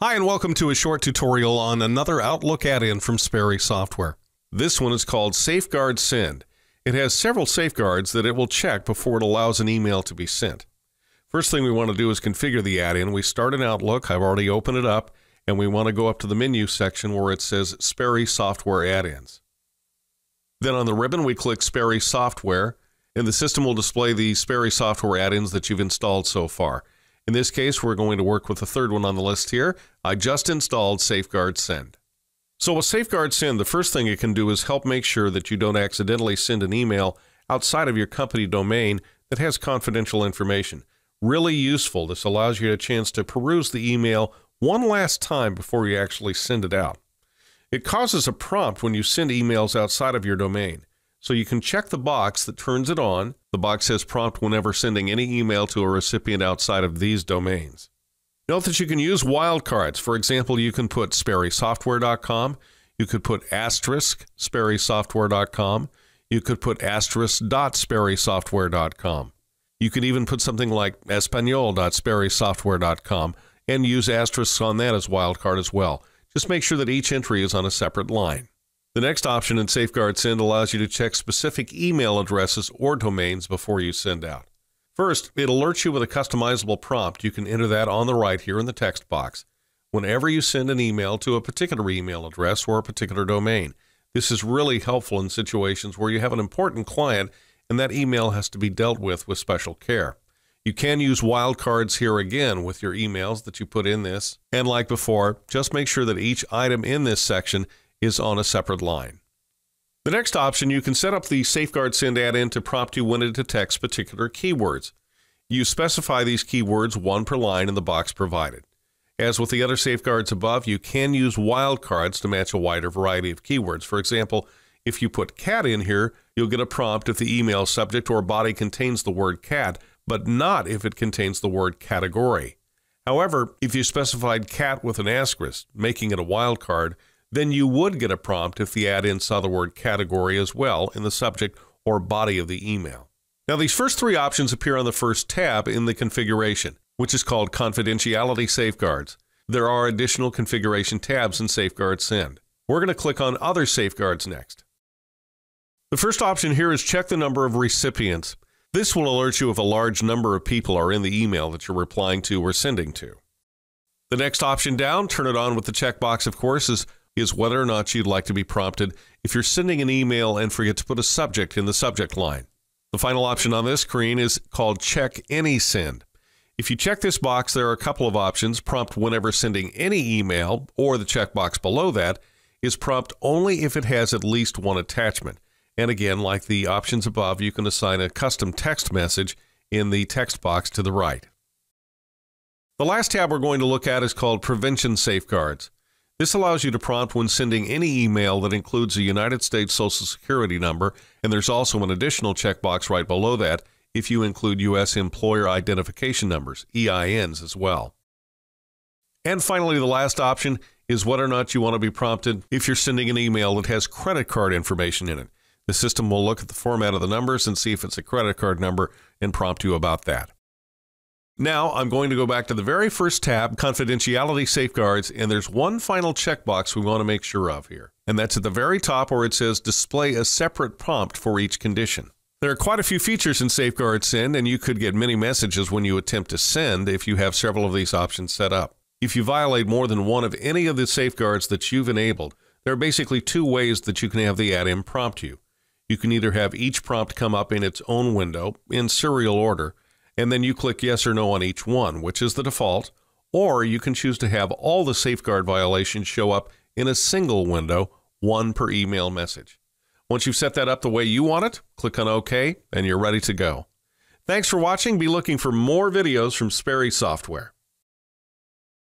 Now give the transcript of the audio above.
Hi, and welcome to a short tutorial on another Outlook add-in from Sperry Software. This one is called Safeguard Send. It has several safeguards that it will check before it allows an email to be sent. First thing we want to do is configure the add-in. We start in Outlook. I've already opened it up, and we want to go up to the menu section where it says Sperry Software Add-ins. Then on the ribbon, we click Sperry Software, and the system will display the Sperry Software add-ins that you've installed so far. In this case, we're going to work with the third one on the list here. I just installed Safeguard Send. So with Safeguard Send, the first thing it can do is help make sure that you don't accidentally send an email outside of your company domain that has confidential information. Really useful. This allows you a chance to peruse the email one last time before you actually send it out. It causes a prompt when you send emails outside of your domain. So you can check the box that turns it on. The box says prompt whenever sending any email to a recipient outside of these domains. Note that you can use wildcards. For example, you can put sperrysoftware.com. You could put asterisk sperrysoftware.com. You could put asterisk.sperrysoftware.com. You could even put something like espanol.sperrysoftware.com and use asterisks on that as wildcard as well. Just make sure that each entry is on a separate line. The next option in Safeguard Send allows you to check specific email addresses or domains before you send out. First, it alerts you with a customizable prompt. You can enter that on the right here in the text box. Whenever you send an email to a particular email address or a particular domain, this is really helpful in situations where you have an important client and that email has to be dealt with with special care. You can use wildcards here again with your emails that you put in this. And like before, just make sure that each item in this section is on a separate line. The next option, you can set up the Safeguard Send add-in to prompt you when it detects particular keywords. You specify these keywords one per line in the box provided. As with the other safeguards above, you can use wildcards to match a wider variety of keywords. For example, if you put cat in here, you'll get a prompt if the email subject or body contains the word cat, but not if it contains the word category. However, if you specified cat with an asterisk, making it a wildcard, then you would get a prompt if the add-in saw the word category as well in the subject or body of the email. Now, these first three options appear on the first tab in the configuration, which is called Confidentiality Safeguards. There are additional configuration tabs in Safeguard Send. We're going to click on Other Safeguards next. The first option here is check the number of recipients. This will alert you if a large number of people are in the email that you're replying to or sending to. The next option down, turn it on with the checkbox, of course, is is whether or not you'd like to be prompted if you're sending an email and forget to put a subject in the subject line. The final option on this screen is called Check Any Send. If you check this box, there are a couple of options. Prompt whenever sending any email, or the checkbox below that is prompt only if it has at least one attachment. And again, like the options above, you can assign a custom text message in the text box to the right. The last tab we're going to look at is called Prevention Safeguards. This allows you to prompt when sending any email that includes a United States Social Security number, and there's also an additional checkbox right below that if you include U.S. Employer Identification Numbers, EINs, as well. And finally, the last option is whether or not you want to be prompted if you're sending an email that has credit card information in it. The system will look at the format of the numbers and see if it's a credit card number and prompt you about that. Now I'm going to go back to the very first tab, Confidentiality Safeguards, and there's one final checkbox we want to make sure of here. And that's at the very top where it says Display a separate prompt for each condition. There are quite a few features in Safeguard Send, and you could get many messages when you attempt to send if you have several of these options set up. If you violate more than one of any of the safeguards that you've enabled, there are basically two ways that you can have the add-in prompt you. You can either have each prompt come up in its own window in serial order, and then you click yes or no on each one, which is the default, or you can choose to have all the safeguard violations show up in a single window, one per email message. Once you've set that up the way you want it, click on OK and you're ready to go. Thanks for watching. Be looking for more videos from Sperry Software.